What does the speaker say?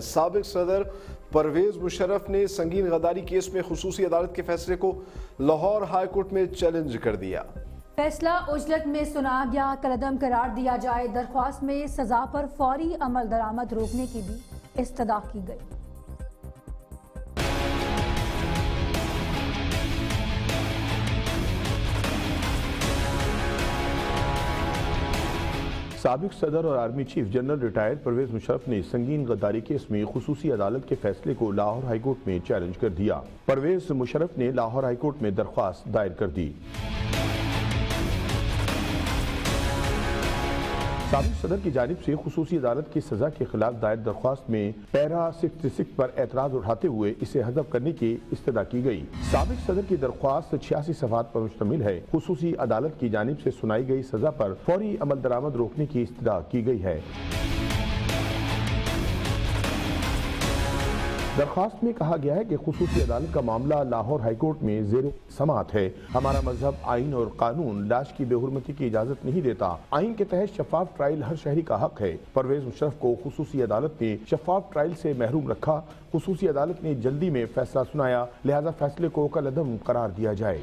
سابق صدر پرویز مشرف نے سنگین غداری کیس میں خصوصی عدالت کے فیصلے کو لاہور ہائی کورٹ میں چیلنج کر دیا۔ فیصلہ اجلت میں سنا گیا قدم قرار دیا جائے، درخواست میں سزا پر فوری عمل درآمد روکنے کی بھی استدا کی گئی۔ سابق صدر اور army chief general retired Pervez Musharraf نے سنگین غداری کیس میں خصوصی عدالت کے فیصلے کو لاہور ہائی کورٹ میں چیلنج کر دیا۔ پرویز مشرف نے لاہور ہائی کورٹ میں درخواست دائر کر دی۔ سابق صدر کی جانب سے خصوصی عدالت کی سزا کے خلاف دائر درخواست میں پیرا سکس سکس پر اعتراض اٹھاتے ہوئے اسے حذف کرنے کی استدعا کی گئی۔ سابق صدر کی درخواست چھیاسی صفحات پر مشتمل ہے۔ خصوصی عدالت کی جانب سے سنائی گئی سزا پر فوری عمل درآمد روکنے کی استدا کی گئی ہے۔ درخواست میں کہا گیا ہے کہ خصوصی عدالت کا معاملہ لاہور ہائی کورٹ میں زیر سماعت ہے۔ ہمارا مذہب آئین اور قانون لاش کی بے حرمتی کی اجازت نہیں دیتا۔ آئین کے تحت شفاف ٹرائل ہر شہری کا حق ہے۔ پرویز مشرف کو خصوصی عدالت نے شفاف ٹرائل سے محروم رکھا۔ خصوصی عدالت نے جلدی میں فیصلہ سنایا۔ لہذا فیصلے کو کل عدم قرار دیا جائے۔